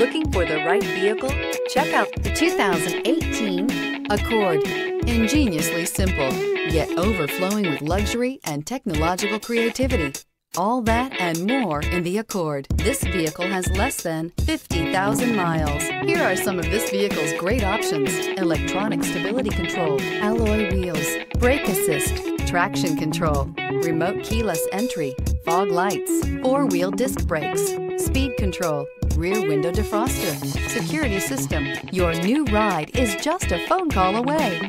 Looking for the right vehicle? Check out the 2018 Accord. Ingeniously simple, yet overflowing with luxury and technological creativity. All that and more in the Accord. This vehicle has less than 50,000 miles. Here are some of this vehicle's great options. Electronic stability control, alloy wheels, brake assist, traction control, remote keyless entry, fog lights, four-wheel disc brakes, speed control, rear window defroster, security system. Your new ride is just a phone call away.